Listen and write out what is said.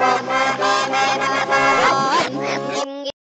Mama.